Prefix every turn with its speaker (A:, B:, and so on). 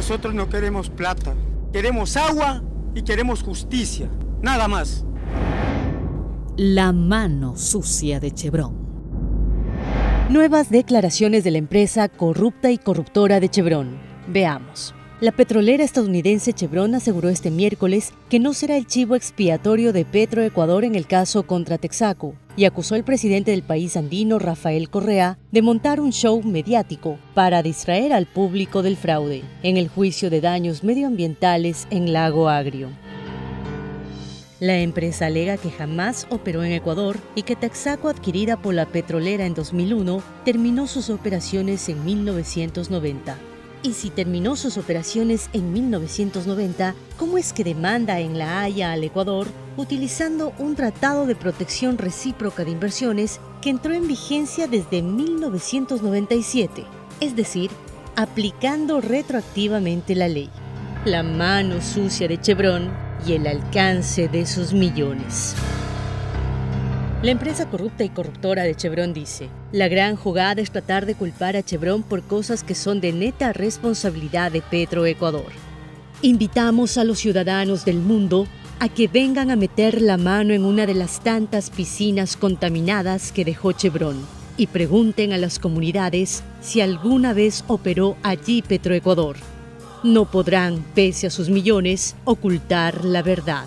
A: Nosotros no queremos plata, queremos agua y queremos justicia, nada más.
B: La mano sucia de Chevron.
C: Nuevas declaraciones de la empresa corrupta y corruptora de Chevron. Veamos. La petrolera estadounidense Chevron aseguró este miércoles que no será el chivo expiatorio de Petroecuador en el caso contra Texaco y acusó al presidente del país andino, Rafael Correa, de montar un show mediático para distraer al público del fraude en el juicio de daños medioambientales en Lago Agrio. La empresa alega que jamás operó en Ecuador y que Texaco, adquirida por la petrolera en 2001, terminó sus operaciones en 1990 y si terminó sus operaciones en 1990, ¿cómo es que demanda en La Haya al Ecuador utilizando un tratado de protección recíproca de inversiones que entró en vigencia desde 1997? Es decir, aplicando retroactivamente la ley. La mano sucia de Chevron y el alcance de sus millones. La empresa corrupta y corruptora de Chevron dice, la gran jugada es tratar de culpar a Chevron por cosas que son de neta responsabilidad de Petroecuador. Invitamos a los ciudadanos del mundo a que vengan a meter la mano en una de las tantas piscinas contaminadas que dejó Chevron y pregunten a las comunidades si alguna vez operó allí Petroecuador. No podrán, pese a sus millones, ocultar la verdad.